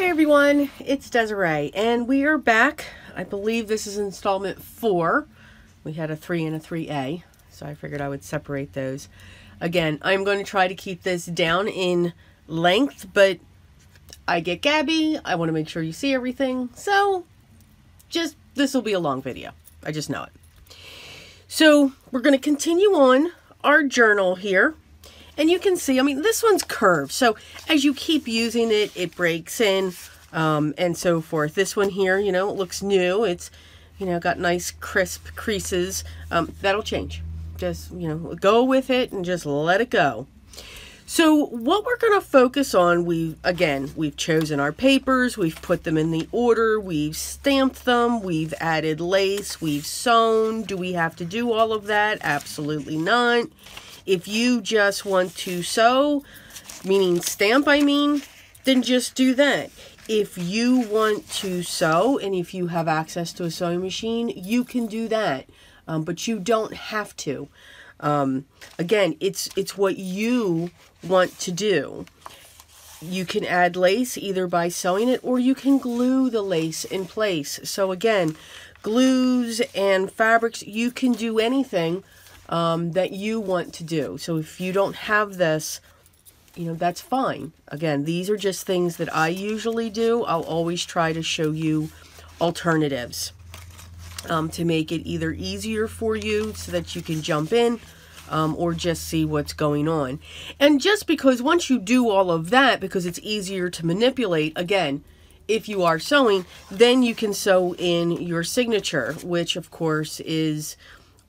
Hey everyone, it's Desiree, and we are back. I believe this is installment four. We had a three and a 3A, so I figured I would separate those. Again, I'm going to try to keep this down in length, but I get Gabby. I want to make sure you see everything, so just this will be a long video. I just know it. So we're going to continue on our journal here. And you can see, I mean, this one's curved. So as you keep using it, it breaks in um, and so forth. This one here, you know, it looks new. It's, you know, got nice crisp creases. Um, that'll change. Just, you know, go with it and just let it go. So what we're going to focus on, we again, we've chosen our papers, we've put them in the order, we've stamped them, we've added lace, we've sewn. Do we have to do all of that? Absolutely not. If you just want to sew, meaning stamp, I mean, then just do that. If you want to sew and if you have access to a sewing machine, you can do that. Um, but you don't have to. Um, again, it's it's what you want to do. You can add lace either by sewing it or you can glue the lace in place. So again, glues and fabrics, you can do anything um, that you want to do. So if you don't have this, you know, that's fine. Again, these are just things that I usually do. I'll always try to show you alternatives um, to make it either easier for you so that you can jump in um, or just see what's going on. And just because once you do all of that, because it's easier to manipulate, again, if you are sewing, then you can sew in your signature, which of course is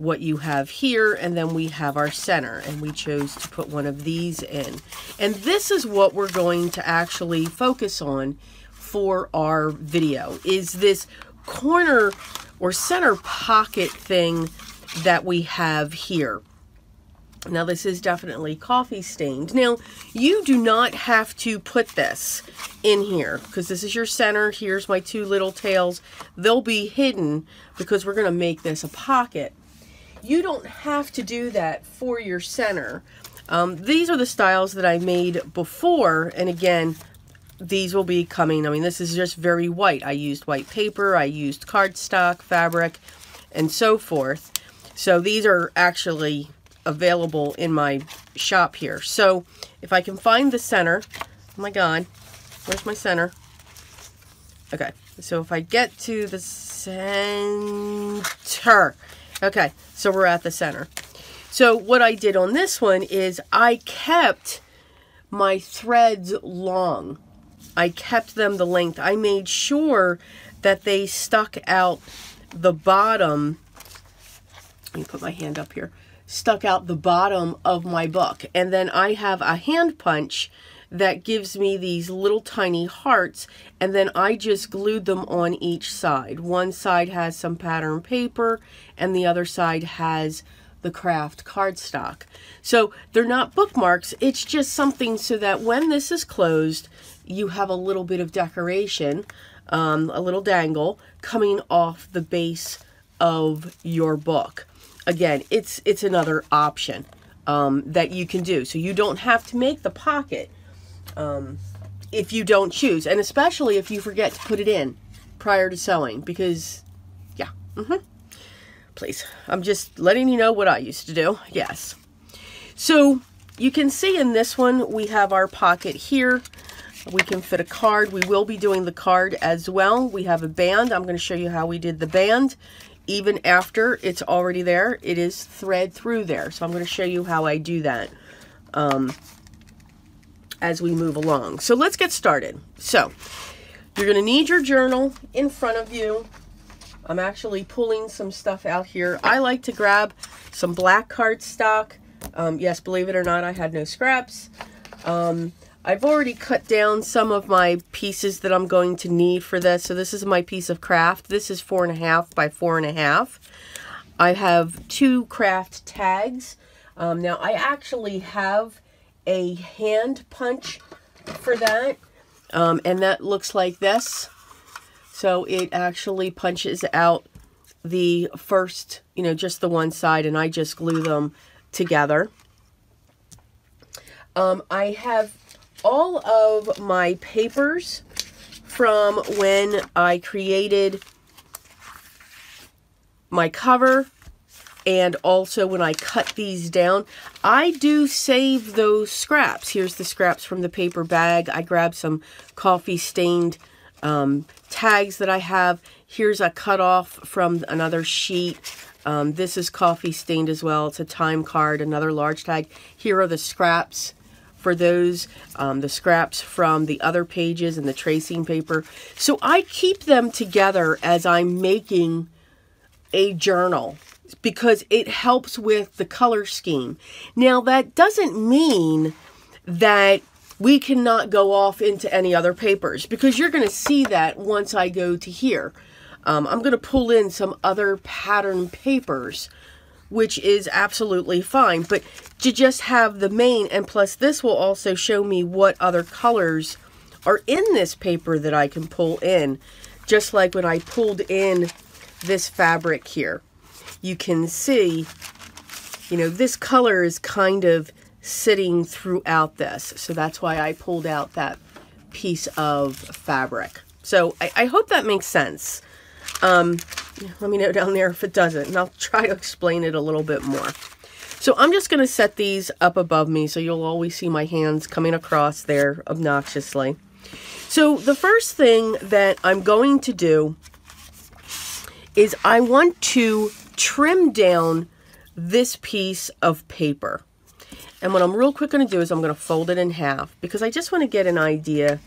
what you have here and then we have our center and we chose to put one of these in and this is what we're going to actually focus on for our video is this corner or center pocket thing that we have here now this is definitely coffee stained. Now you do not have to put this in here because this is your center. Here's my two little tails. They'll be hidden because we're going to make this a pocket. You don't have to do that for your center. Um, these are the styles that I made before, and again, these will be coming. I mean, this is just very white. I used white paper, I used cardstock, fabric, and so forth. So these are actually available in my shop here. So if I can find the center, oh my God, where's my center? Okay, so if I get to the center, Okay, so we're at the center. So what I did on this one is I kept my threads long. I kept them the length. I made sure that they stuck out the bottom. Let me put my hand up here. Stuck out the bottom of my book. And then I have a hand punch that gives me these little tiny hearts and then I just glued them on each side. One side has some pattern paper and the other side has the craft cardstock. So they're not bookmarks, it's just something so that when this is closed, you have a little bit of decoration, um, a little dangle coming off the base of your book. Again, it's it's another option um, that you can do. So you don't have to make the pocket um, if you don't choose, and especially if you forget to put it in prior to sewing, because, yeah, mm-hmm. Please, I'm just letting you know what I used to do. Yes. So you can see in this one, we have our pocket here. We can fit a card. We will be doing the card as well. We have a band. I'm going to show you how we did the band. Even after it's already there, it is thread through there. So I'm going to show you how I do that. Um, as we move along. So let's get started. So you're going to need your journal in front of you. I'm actually pulling some stuff out here. I like to grab some black cardstock. Um, yes, believe it or not, I had no scraps. Um, I've already cut down some of my pieces that I'm going to need for this. So this is my piece of craft. This is four and a half by four and a half. I have two craft tags. Um, now I actually have a hand punch for that. Um, and that looks like this. So it actually punches out the first, you know, just the one side and I just glue them together. Um, I have all of my papers from when I created my cover and also when I cut these down, I do save those scraps. Here's the scraps from the paper bag. I grabbed some coffee stained um, tags that I have. Here's a cut off from another sheet. Um, this is coffee stained as well. It's a time card, another large tag. Here are the scraps for those, um, the scraps from the other pages and the tracing paper. So I keep them together as I'm making a journal because it helps with the color scheme. Now, that doesn't mean that we cannot go off into any other papers because you're going to see that once I go to here. Um, I'm going to pull in some other pattern papers, which is absolutely fine. But to just have the main, and plus this will also show me what other colors are in this paper that I can pull in. Just like when I pulled in this fabric here you can see, you know, this color is kind of sitting throughout this. So that's why I pulled out that piece of fabric. So I, I hope that makes sense. Um, let me know down there if it doesn't, and I'll try to explain it a little bit more. So I'm just going to set these up above me so you'll always see my hands coming across there obnoxiously. So the first thing that I'm going to do is I want to trim down this piece of paper. And what I'm real quick going to do is I'm going to fold it in half because I just want to get an idea.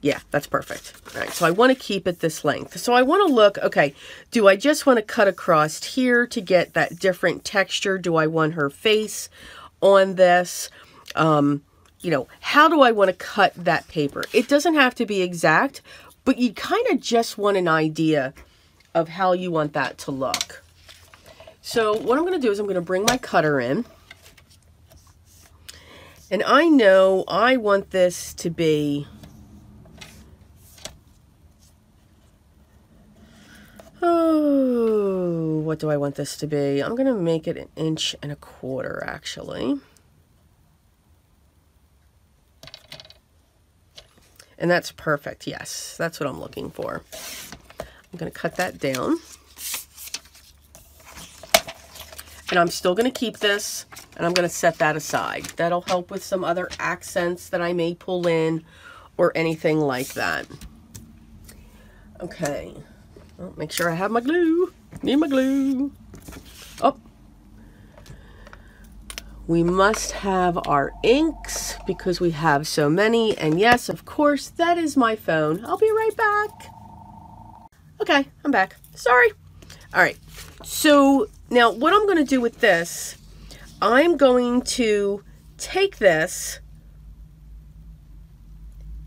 Yeah, that's perfect. All right, so I want to keep it this length. So I want to look, okay, do I just want to cut across here to get that different texture? Do I want her face on this? Um, you know, how do I want to cut that paper? It doesn't have to be exact, but you kind of just want an idea of how you want that to look. So what I'm going to do is I'm going to bring my cutter in. And I know I want this to be Oh, what do I want this to be? I'm going to make it an inch and a quarter, actually. And that's perfect. Yes, that's what I'm looking for. I'm going to cut that down. And I'm still going to keep this and I'm going to set that aside. That'll help with some other accents that I may pull in or anything like that. Okay. Well, make sure I have my glue. Need my glue. Oh. We must have our inks because we have so many. And yes, of course, that is my phone. I'll be right back. Okay, I'm back. Sorry. All right. So now what I'm going to do with this, I'm going to take this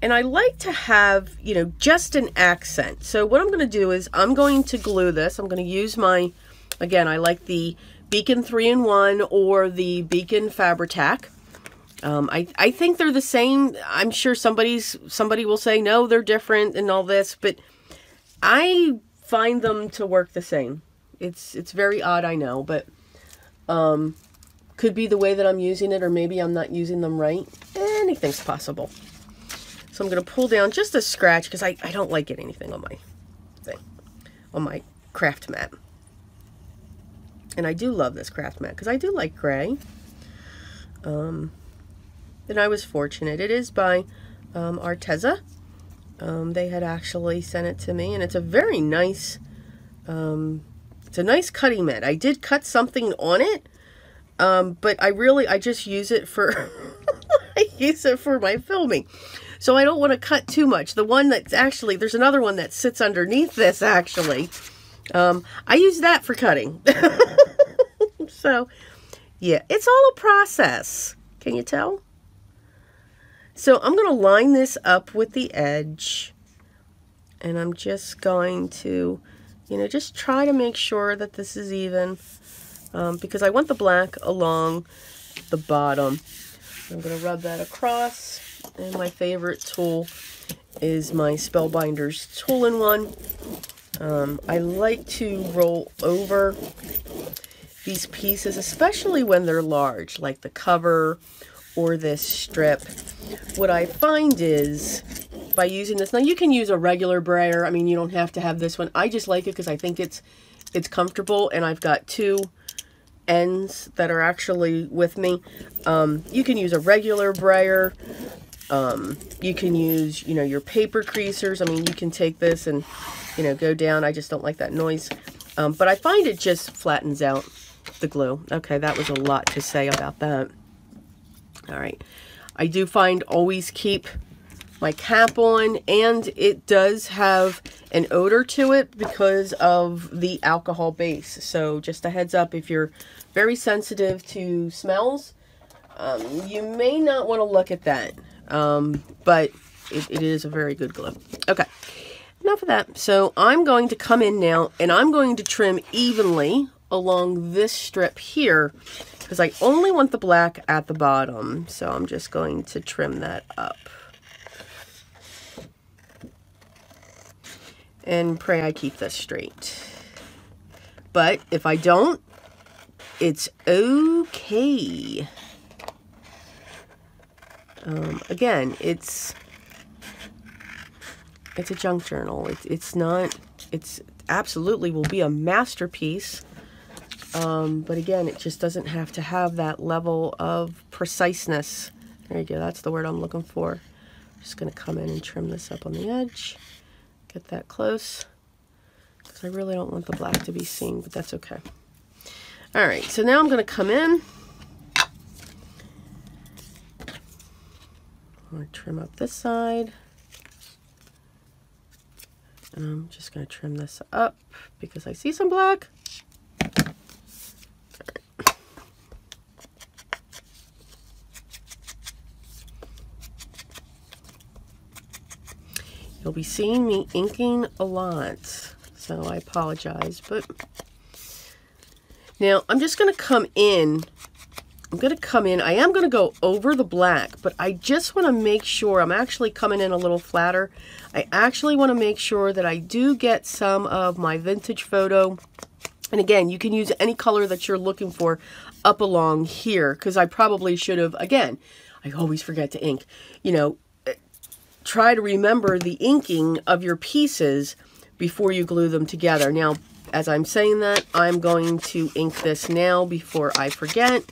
and I like to have, you know, just an accent. So what I'm going to do is I'm going to glue this. I'm going to use my, again, I like the Beacon 3-in-1 or the Beacon Fabri-Tac. Um, I, I think they're the same. I'm sure somebody's somebody will say, no, they're different and all this, but I find them to work the same. It's it's very odd, I know, but um, could be the way that I'm using it, or maybe I'm not using them right. Anything's possible. So I'm going to pull down just a scratch because I, I don't like getting anything on my thing, on my craft mat. And I do love this craft mat because I do like gray. Um, and I was fortunate. It is by um, Arteza. Um, they had actually sent it to me, and it's a very nice, um, it's a nice cutting mat. I did cut something on it, um, but I really, I just use it for, I use it for my filming. So I don't want to cut too much. The one that's actually, there's another one that sits underneath this actually. Um, I use that for cutting. so, yeah, it's all a process. Can you tell? So I'm going to line this up with the edge and I'm just going to, you know, just try to make sure that this is even um, because I want the black along the bottom. I'm going to rub that across and my favorite tool is my Spellbinders Tool-in-One. Um, I like to roll over these pieces, especially when they're large, like the cover or this strip, what I find is by using this. Now you can use a regular brayer. I mean, you don't have to have this one. I just like it because I think it's it's comfortable and I've got two ends that are actually with me. Um, you can use a regular brayer. Um, you can use, you know, your paper creasers. I mean, you can take this and, you know, go down. I just don't like that noise. Um, but I find it just flattens out the glue. Okay, that was a lot to say about that. All right. I do find always keep my cap on and it does have an odor to it because of the alcohol base. So just a heads up if you're very sensitive to smells, um, you may not want to look at that. Um, but it, it is a very good glue. Okay, enough of that. So I'm going to come in now and I'm going to trim evenly along this strip here because I only want the black at the bottom. So I'm just going to trim that up. And pray I keep this straight. But if I don't, it's okay. Um, again, it's it's a junk journal. It's it's not. It's absolutely will be a masterpiece. Um, but again, it just doesn't have to have that level of preciseness. There you go. That's the word I'm looking for. Just going to come in and trim this up on the edge. Get that close. Because I really don't want the black to be seen, but that's okay. All right, so now I'm going to come in. I'm to trim up this side. And I'm just going to trim this up because I see some black. You'll be seeing me inking a lot, so I apologize. But now I'm just going to come in. I'm going to come in. I am going to go over the black, but I just want to make sure I'm actually coming in a little flatter. I actually want to make sure that I do get some of my vintage photo. And again, you can use any color that you're looking for up along here because I probably should have, again, I always forget to ink. You know, try to remember the inking of your pieces before you glue them together. Now, as I'm saying that, I'm going to ink this now before I forget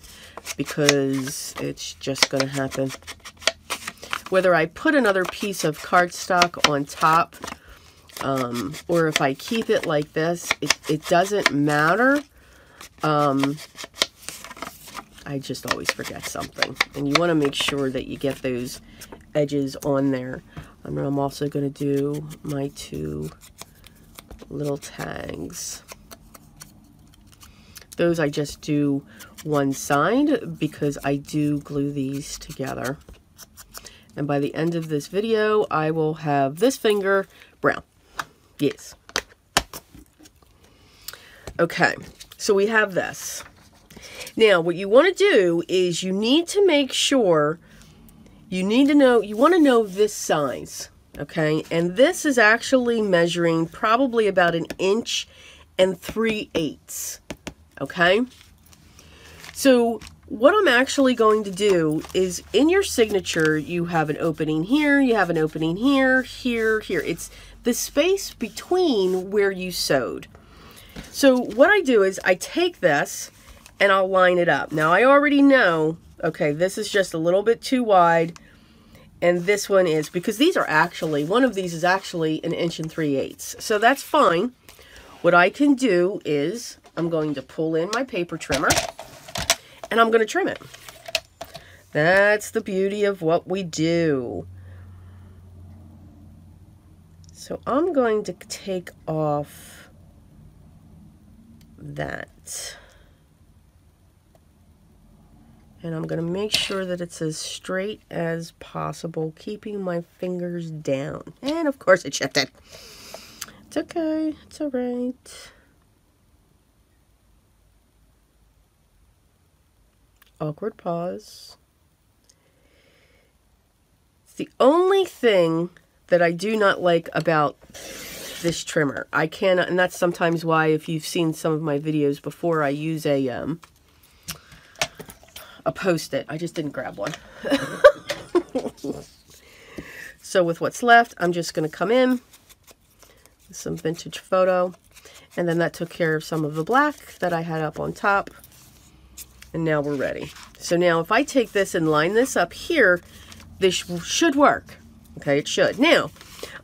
because it's just going to happen. Whether I put another piece of cardstock on top um, or if I keep it like this, it, it doesn't matter. Um, I just always forget something. And you want to make sure that you get those edges on there. Um, and I'm also going to do my two little tags. Those I just do one side because I do glue these together. And by the end of this video, I will have this finger brown. Yes. Okay, so we have this. Now, what you want to do is you need to make sure you need to know, you want to know this size, okay? And this is actually measuring probably about an inch and three eighths, okay? So what I'm actually going to do is in your signature, you have an opening here, you have an opening here, here, here. It's the space between where you sewed. So what I do is I take this and I'll line it up. Now I already know Okay, this is just a little bit too wide. And this one is, because these are actually, one of these is actually an inch and three eighths. So that's fine. What I can do is, I'm going to pull in my paper trimmer. And I'm going to trim it. That's the beauty of what we do. So I'm going to take off that. And I'm going to make sure that it's as straight as possible, keeping my fingers down. And of course it shifted. It's okay. It's all right. Awkward pause. It's the only thing that I do not like about this trimmer. I cannot, and that's sometimes why if you've seen some of my videos before, I use a, um, a post-it. I just didn't grab one. So with what's left, I'm just going to come in with some vintage photo. And then that took care of some of the black that I had up on top. And now we're ready. So now if I take this and line this up here, this should work. Okay, it should. Now,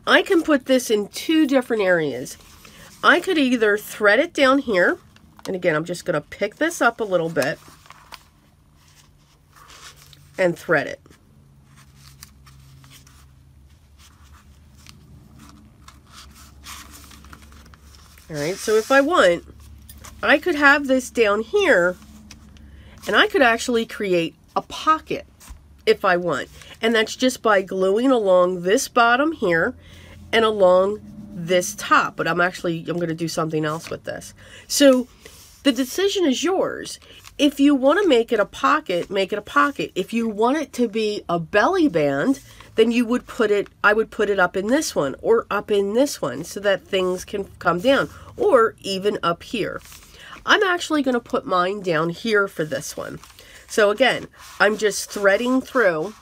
I can put this in two different areas. I could either thread it down here, and again, I'm just going to pick this up a little bit and thread it. All right, so if I want, I could have this down here and I could actually create a pocket if I want. And that's just by gluing along this bottom here and along this top. But I'm actually, I'm going to do something else with this. So the decision is yours. If you want to make it a pocket, make it a pocket. If you want it to be a belly band, then you would put it, I would put it up in this one or up in this one so that things can come down or even up here. I'm actually going to put mine down here for this one. So again, I'm just threading through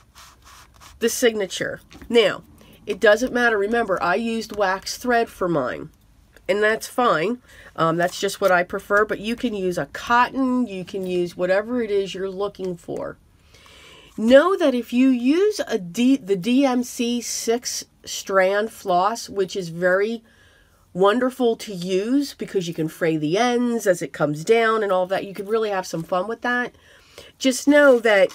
the signature. Now, it doesn't matter. Remember, I used wax thread for mine, and that's fine. Um, that's just what I prefer, but you can use a cotton, you can use whatever it is you're looking for. Know that if you use a D, the DMC 6 strand floss, which is very wonderful to use because you can fray the ends as it comes down and all that. You could really have some fun with that. Just know that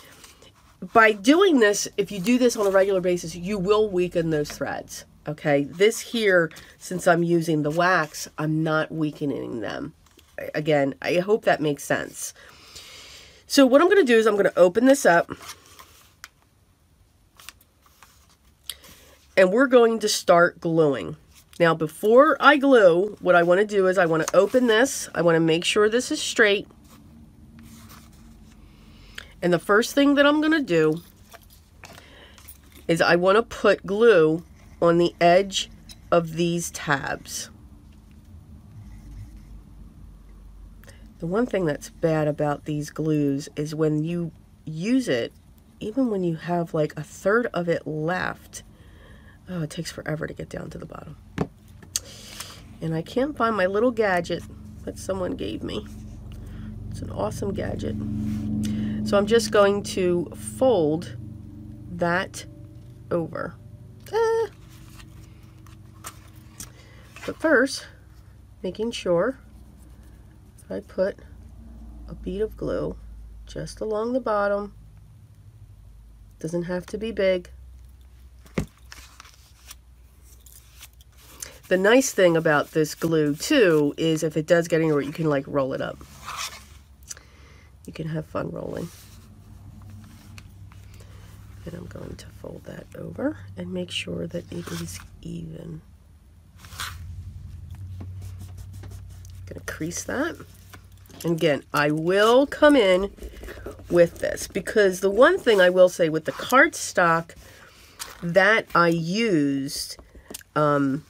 by doing this, if you do this on a regular basis, you will weaken those threads. Okay, this here, since I'm using the wax, I'm not weakening them. Again, I hope that makes sense. So what I'm going to do is I'm going to open this up. And we're going to start gluing. Now, before I glue, what I want to do is I want to open this. I want to make sure this is straight. And the first thing that I'm going to do is I want to put glue on the edge of these tabs. The one thing that's bad about these glues is when you use it, even when you have like a third of it left, oh, it takes forever to get down to the bottom and I can't find my little gadget that someone gave me. It's an awesome gadget. So I'm just going to fold that over. Ah. But first, making sure I put a bead of glue just along the bottom. Doesn't have to be big. The nice thing about this glue too is if it does get anywhere, you can like roll it up. You can have fun rolling. And I'm going to fold that over and make sure that it is even. Crease that. And again, I will come in with this because the one thing I will say with the cardstock that I used, um,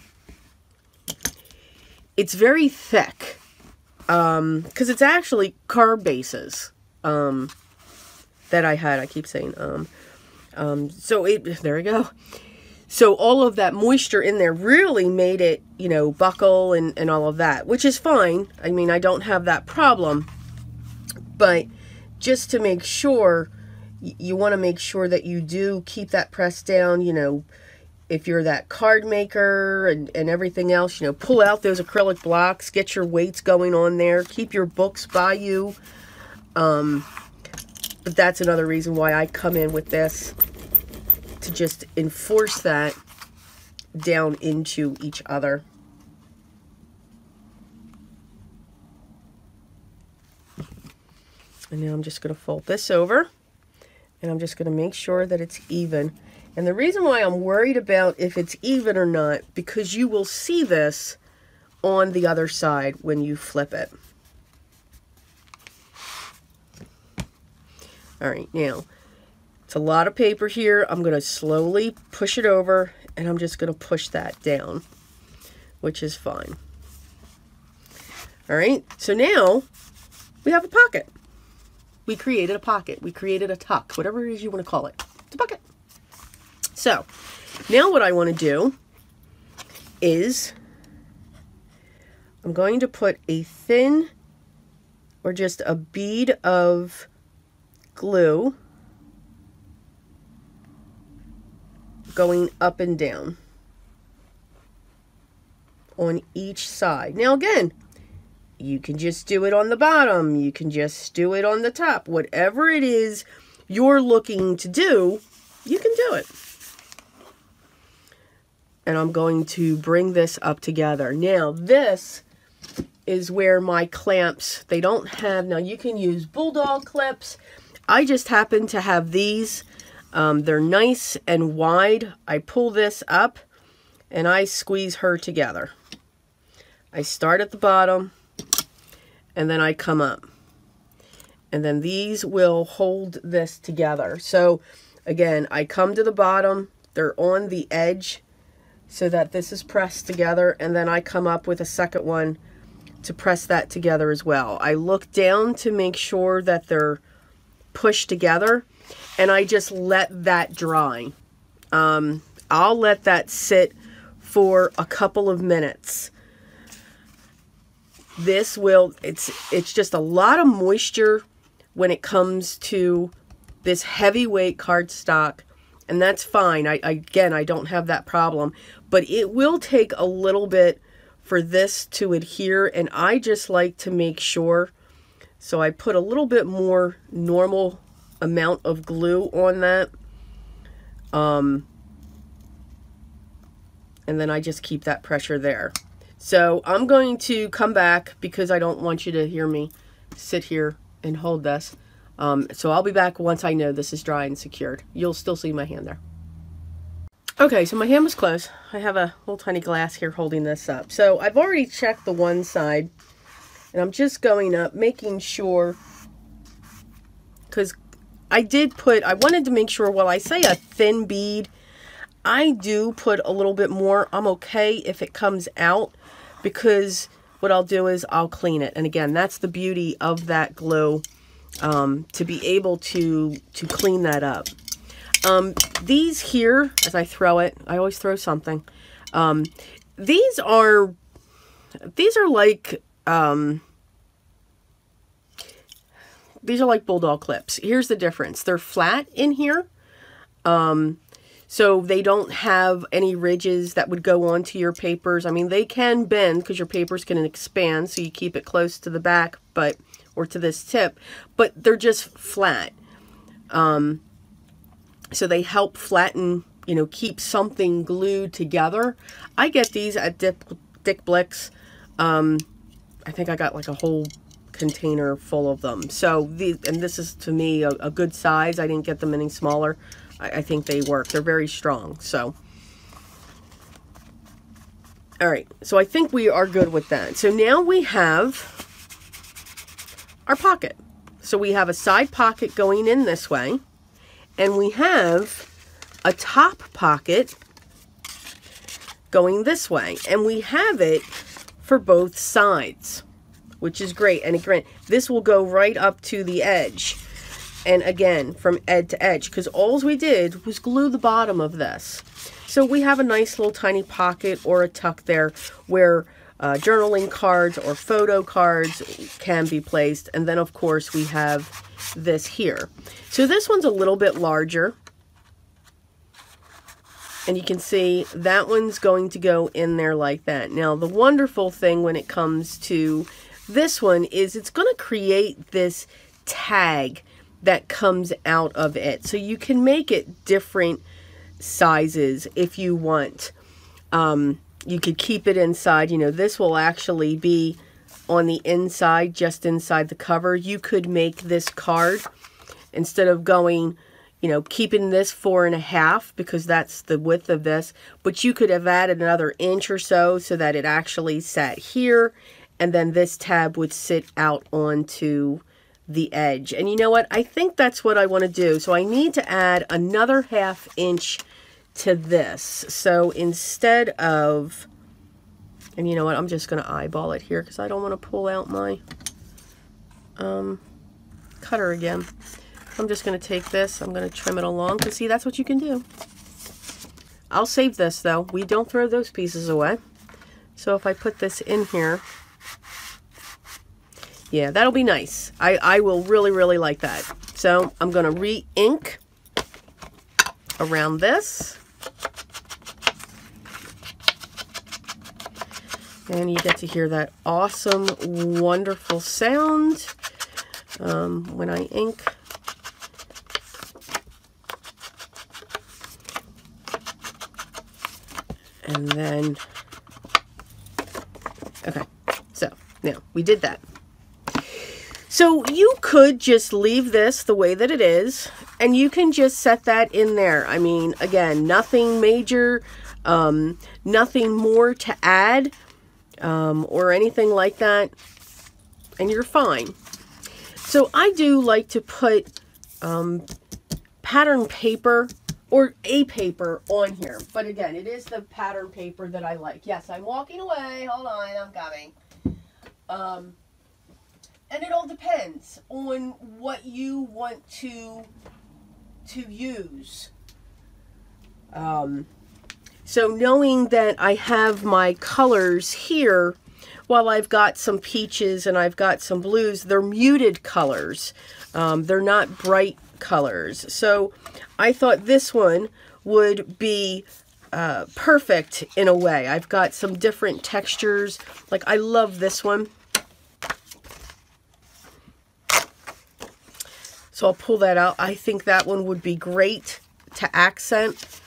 it's very thick because um, it's actually carb bases um, that I had. I keep saying um. Um, so it there we go. So all of that moisture in there really made it, you know, buckle and, and all of that, which is fine. I mean, I don't have that problem. But just to make sure, you want to make sure that you do keep that press down, you know, if you're that card maker and, and everything else, you know, pull out those acrylic blocks, get your weights going on there, keep your books by you. Um, but that's another reason why I come in with this to just enforce that down into each other. And now I'm just going to fold this over and I'm just going to make sure that it's even. And the reason why I'm worried about if it's even or not, because you will see this on the other side when you flip it. All right, now, it's a lot of paper here. I'm going to slowly push it over, and I'm just going to push that down, which is fine. All right, so now we have a pocket. We created a pocket. We created a tuck, whatever it is you want to call it. It's a pocket. So Now what I want to do is I'm going to put a thin or just a bead of glue going up and down on each side. Now again, you can just do it on the bottom. You can just do it on the top. Whatever it is you're looking to do, you can do it. And I'm going to bring this up together. Now this is where my clamps, they don't have, now you can use bulldog clips. I just happen to have these. Um, they're nice and wide. I pull this up and I squeeze her together. I start at the bottom and then I come up. And then these will hold this together. So again, I come to the bottom, they're on the edge so that this is pressed together and then I come up with a second one to press that together as well. I look down to make sure that they're pushed together and I just let that dry. Um, I'll let that sit for a couple of minutes. This will, it's, it's just a lot of moisture when it comes to this heavyweight cardstock and that's fine. I, again, I don't have that problem, but it will take a little bit for this to adhere and I just like to make sure so I put a little bit more normal amount of glue on that um, and then I just keep that pressure there so I'm going to come back because I don't want you to hear me sit here and hold this um, so I'll be back once I know this is dry and secured you'll still see my hand there Okay, so my hand was close. I have a little tiny glass here holding this up. So I've already checked the one side. And I'm just going up, making sure. Because I did put, I wanted to make sure, while I say a thin bead, I do put a little bit more. I'm okay if it comes out. Because what I'll do is I'll clean it. And again, that's the beauty of that glue. Um, to be able to, to clean that up. Um, these here, as I throw it, I always throw something. Um, these are, these are like, um, these are like bulldog clips. Here's the difference. They're flat in here. Um, so they don't have any ridges that would go onto your papers. I mean, they can bend because your papers can expand, so you keep it close to the back, but or to this tip, but they're just flat. Um, so they help flatten, you know, keep something glued together. I get these at Dick, Dick Blick's. Um, I think I got like a whole container full of them. So these, and this is to me a, a good size. I didn't get them any smaller. I, I think they work. They're very strong. So, all right. So I think we are good with that. So now we have our pocket. So we have a side pocket going in this way. And we have a top pocket going this way. And we have it for both sides, which is great. And again, this will go right up to the edge. And again, from edge to edge, because all we did was glue the bottom of this. So we have a nice little tiny pocket or a tuck there where uh, journaling cards or photo cards can be placed. And then, of course, we have this here. So this one's a little bit larger. And you can see that one's going to go in there like that. Now, the wonderful thing when it comes to this one is it's going to create this tag that comes out of it. So you can make it different sizes if you want. Um, you could keep it inside. You know, this will actually be on the inside, just inside the cover. You could make this card instead of going, you know, keeping this four and a half because that's the width of this. But you could have added another inch or so so that it actually sat here. And then this tab would sit out onto the edge. And you know what? I think that's what I want to do. So I need to add another half inch to this. So instead of and you know what? I'm just going to eyeball it here because I don't want to pull out my um, cutter again. I'm just going to take this. I'm going to trim it along. Because see, that's what you can do. I'll save this though. We don't throw those pieces away. So if I put this in here, yeah, that'll be nice. I, I will really, really like that. So I'm going to re-ink around this. And you get to hear that awesome, wonderful sound um, when I ink. And then, okay, so now we did that. So you could just leave this the way that it is and you can just set that in there. I mean, again, nothing major, um, nothing more to add um, or anything like that. And you're fine. So I do like to put um, pattern paper or a paper on here. But again, it is the pattern paper that I like. Yes, I'm walking away. Hold on, I'm coming. Um, and it all depends on what you want to to use. Um, so knowing that I have my colors here, while I've got some peaches and I've got some blues, they're muted colors. Um, they're not bright colors. So I thought this one would be uh, perfect in a way. I've got some different textures. Like I love this one. So I'll pull that out. I think that one would be great to accent.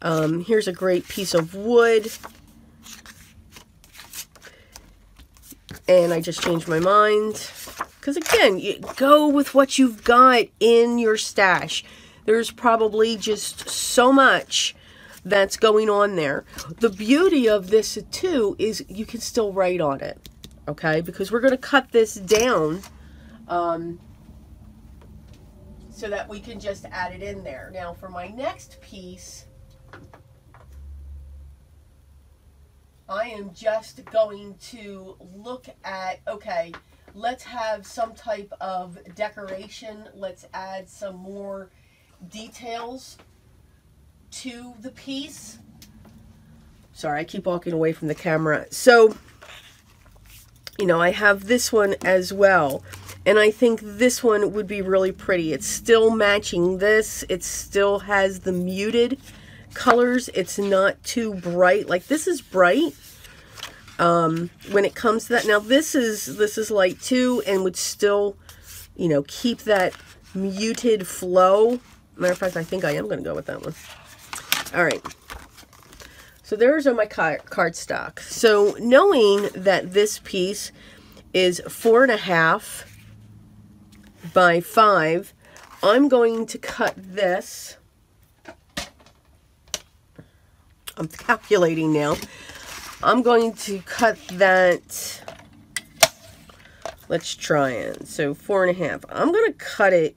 Um, here's a great piece of wood. And I just changed my mind. Because again, you go with what you've got in your stash. There's probably just so much that's going on there. The beauty of this too is you can still write on it. Okay, because we're going to cut this down. Um, so that we can just add it in there. Now for my next piece, I am just going to look at, okay, let's have some type of decoration. Let's add some more details to the piece. Sorry, I keep walking away from the camera. So, you know, I have this one as well. And I think this one would be really pretty. It's still matching this. It still has the muted colors. It's not too bright. Like this is bright um, when it comes to that. Now this is this is light too and would still, you know, keep that muted flow. Matter of fact, I think I am going to go with that one. All right. So there's my card stock. So knowing that this piece is four and a half by 5. I'm going to cut this. I'm calculating now. I'm going to cut that. Let's try it. So four and a half. I'm going to cut it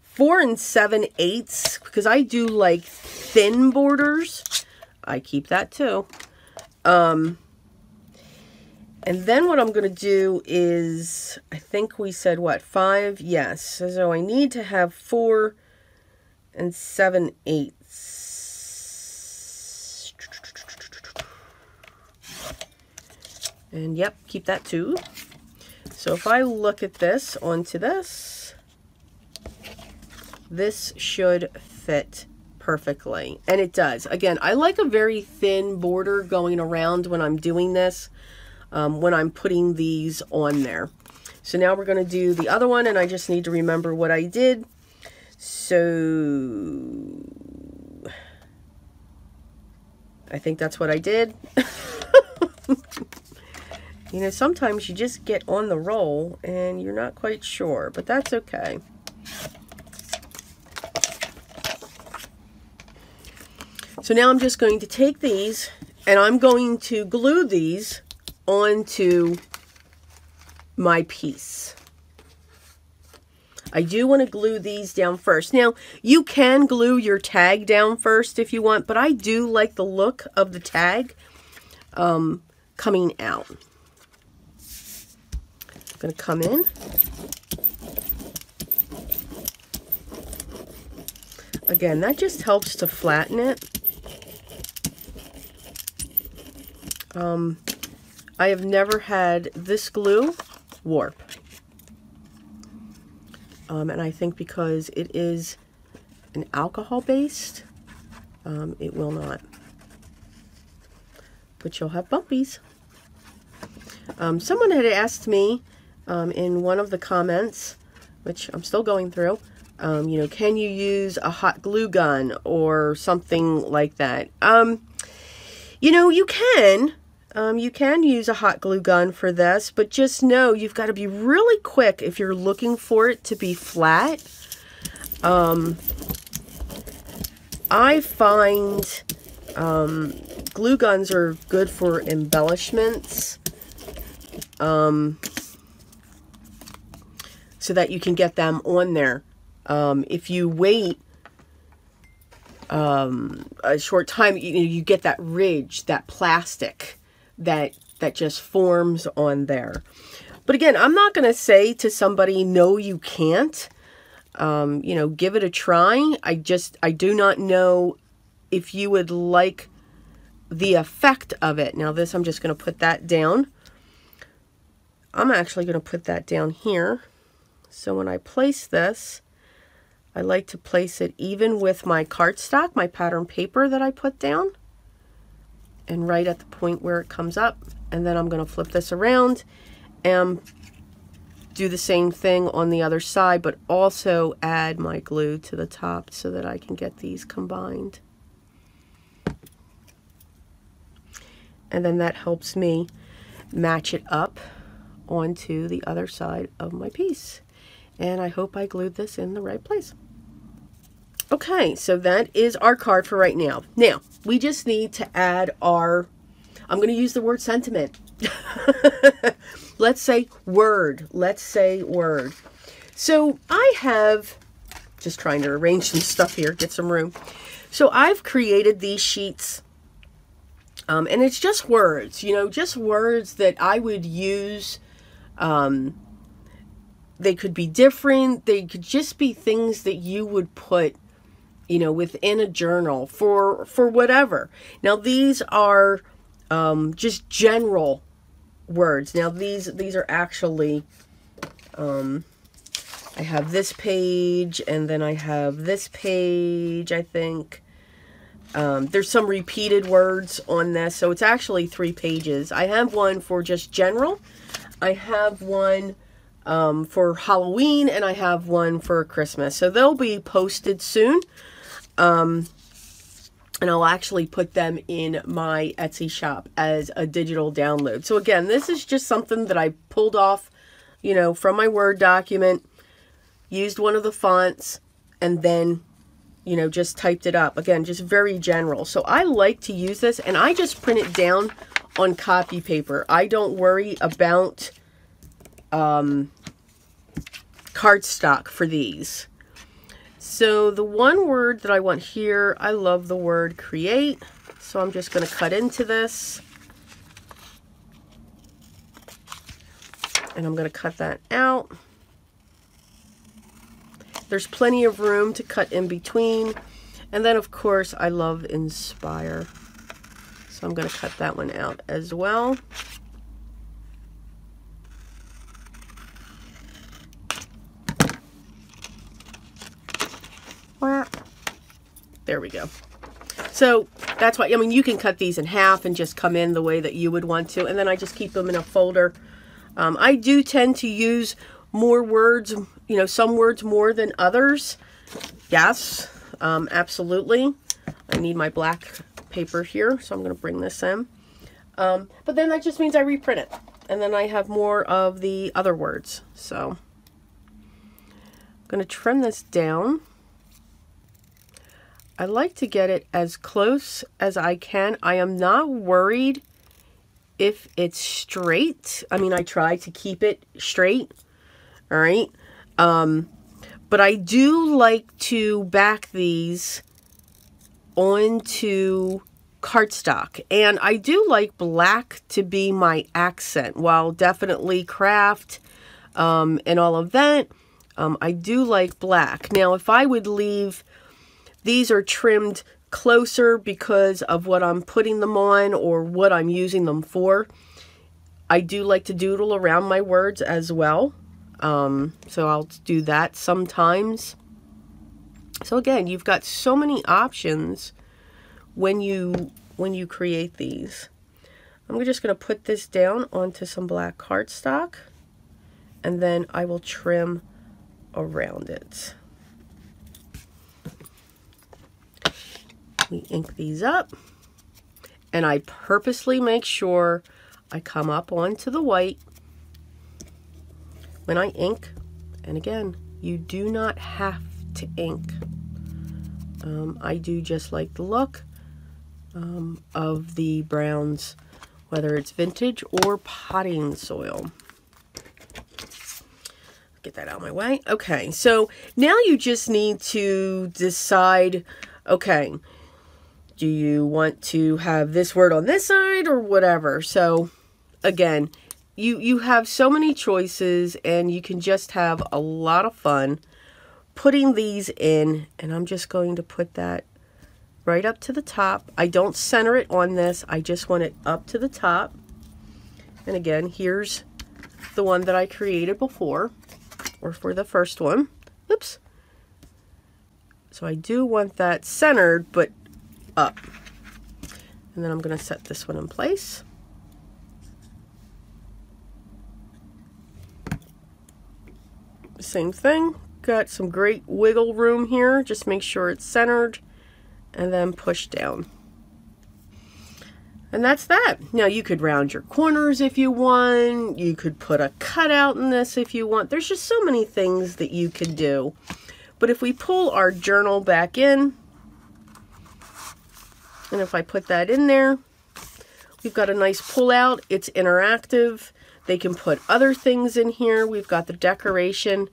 four and seven eighths because I do like thin borders. I keep that too. Um, and then what I'm going to do is, I think we said what, five? Yes. So I need to have four and seven eighths. And yep, keep that too. So if I look at this onto this, this should fit perfectly. And it does. Again, I like a very thin border going around when I'm doing this um, when I'm putting these on there. So now we're going to do the other one, and I just need to remember what I did. So I think that's what I did. you know, sometimes you just get on the roll and you're not quite sure, but that's okay. So now I'm just going to take these and I'm going to glue these onto my piece. I do want to glue these down first. Now, you can glue your tag down first if you want, but I do like the look of the tag um, coming out. I'm going to come in. Again, that just helps to flatten it. Um, I have never had this glue warp. Um, and I think because it is an alcohol based, um, it will not. But you'll have bumpies. Um, someone had asked me um, in one of the comments, which I'm still going through, um, you know, can you use a hot glue gun or something like that? Um, you know, you can. Um, you can use a hot glue gun for this, but just know you've got to be really quick if you're looking for it to be flat. Um, I find um, glue guns are good for embellishments. Um, so that you can get them on there. Um, if you wait um, a short time, you, you get that ridge, that plastic that that just forms on there. But again, I'm not going to say to somebody, no, you can't. Um, you know, give it a try. I just, I do not know if you would like the effect of it. Now this, I'm just going to put that down. I'm actually going to put that down here. So when I place this, I like to place it even with my cardstock, my pattern paper that I put down. And right at the point where it comes up. And then I'm going to flip this around and do the same thing on the other side, but also add my glue to the top so that I can get these combined. And then that helps me match it up onto the other side of my piece. And I hope I glued this in the right place. Okay, so that is our card for right now. Now, we just need to add our, I'm going to use the word sentiment. Let's say word. Let's say word. So I have, just trying to arrange some stuff here, get some room. So I've created these sheets um, and it's just words, you know, just words that I would use um, they could be different. They could just be things that you would put, you know, within a journal for for whatever. Now these are um, just general words. Now these these are actually um, I have this page and then I have this page, I think. Um, there's some repeated words on this, so it's actually three pages. I have one for just general. I have one um, for Halloween, and I have one for Christmas. So they'll be posted soon. Um, and I'll actually put them in my Etsy shop as a digital download. So again, this is just something that I pulled off, you know, from my Word document, used one of the fonts, and then, you know, just typed it up. Again, just very general. So I like to use this, and I just print it down on copy paper. I don't worry about um, cardstock for these. So the one word that I want here, I love the word create. So I'm just going to cut into this. And I'm going to cut that out. There's plenty of room to cut in between. And then, of course, I love inspire. So I'm going to cut that one out as well. There we go. So that's why, I mean, you can cut these in half and just come in the way that you would want to. And then I just keep them in a folder. Um, I do tend to use more words, you know, some words more than others. Yes, um, absolutely. I need my black paper here, so I'm going to bring this in. Um, but then that just means I reprint it. And then I have more of the other words. So I'm going to trim this down. I like to get it as close as I can. I am not worried if it's straight. I mean, I try to keep it straight. All right. Um, but I do like to back these onto cardstock. And I do like black to be my accent. While definitely kraft um, and all of that, um, I do like black. Now, if I would leave these are trimmed closer because of what I'm putting them on or what I'm using them for. I do like to doodle around my words as well. Um, so I'll do that sometimes. So again, you've got so many options when you when you create these. I'm just going to put this down onto some black cardstock and then I will trim around it. We ink these up and I purposely make sure I come up onto the white when I ink. And again, you do not have to ink. Um, I do just like the look um, of the browns, whether it's vintage or potting soil. Get that out of my way. Okay, so now you just need to decide, okay, do you want to have this word on this side or whatever? So again, you, you have so many choices and you can just have a lot of fun putting these in. And I'm just going to put that right up to the top. I don't center it on this. I just want it up to the top. And again, here's the one that I created before, or for the first one. Oops. So I do want that centered, but up. And then I'm going to set this one in place. Same thing, got some great wiggle room here. Just make sure it's centered and then push down. And that's that. Now you could round your corners if you want. You could put a cutout in this if you want. There's just so many things that you could do. But if we pull our journal back in, and if I put that in there, we've got a nice pull out. It's interactive. They can put other things in here. We've got the decoration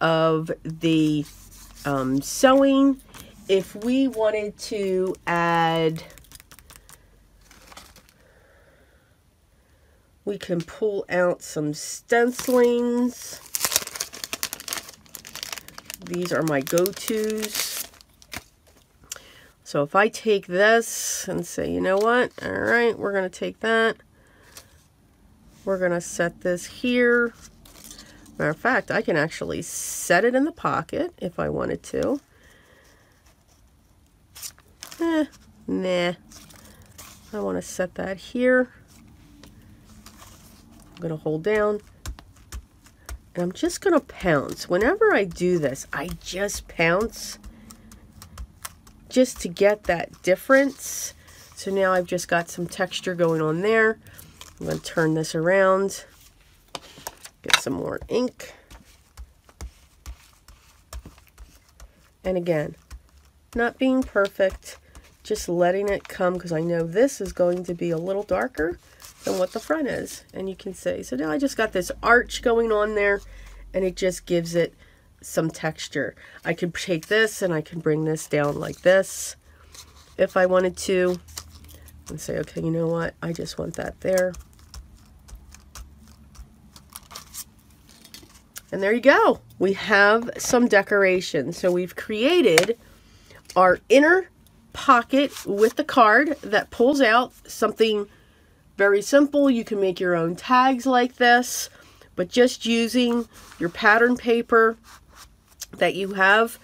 of the um, sewing. If we wanted to add, we can pull out some stencilings. These are my go-tos. So if I take this and say, you know what, all right, we're going to take that we're going to set this here. Matter of fact, I can actually set it in the pocket if I wanted to. Eh, nah. I want to set that here. I'm going to hold down. And I'm just going to pounce. Whenever I do this, I just pounce just to get that difference. So now I've just got some texture going on there. I'm going to turn this around, get some more ink. And again, not being perfect, just letting it come because I know this is going to be a little darker than what the front is. And you can see, so now I just got this arch going on there and it just gives it some texture. I could take this and I can bring this down like this if I wanted to and say, okay, you know what? I just want that there. And there you go. We have some decoration. So we've created our inner pocket with the card that pulls out something very simple. You can make your own tags like this, but just using your pattern paper that you have,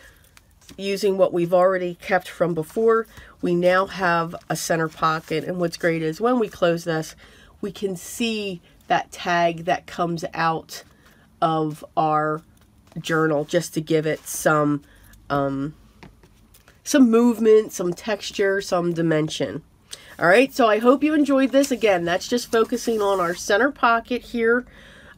using what we've already kept from before, we now have a center pocket. And what's great is when we close this, we can see that tag that comes out of our journal just to give it some um, some movement, some texture, some dimension. All right, so I hope you enjoyed this. Again, that's just focusing on our center pocket here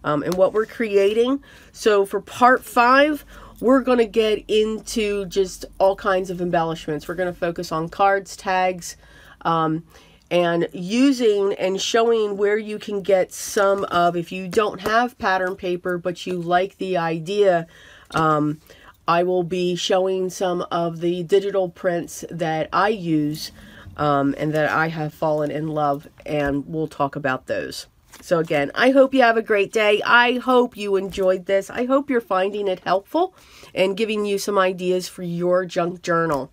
um, and what we're creating. So for part five, we're going to get into just all kinds of embellishments. We're going to focus on cards, tags, um, and using and showing where you can get some of, if you don't have pattern paper, but you like the idea, um, I will be showing some of the digital prints that I use um, and that I have fallen in love, and we'll talk about those. So again, I hope you have a great day. I hope you enjoyed this. I hope you're finding it helpful and giving you some ideas for your junk journal.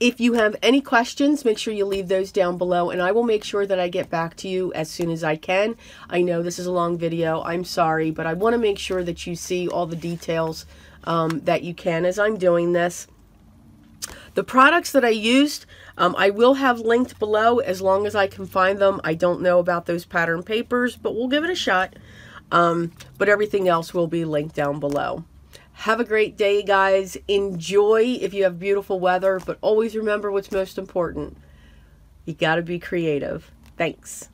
if you have any questions, make sure you leave those down below and I will make sure that I get back to you as soon as I can. I know this is a long video. I'm sorry, but I want to make sure that you see all the details um, that you can as I'm doing this. The products that I used, um, I will have linked below as long as I can find them. I don't know about those pattern papers, but we'll give it a shot. Um, but everything else will be linked down below. Have a great day, guys. Enjoy if you have beautiful weather, but always remember what's most important. You got to be creative. Thanks.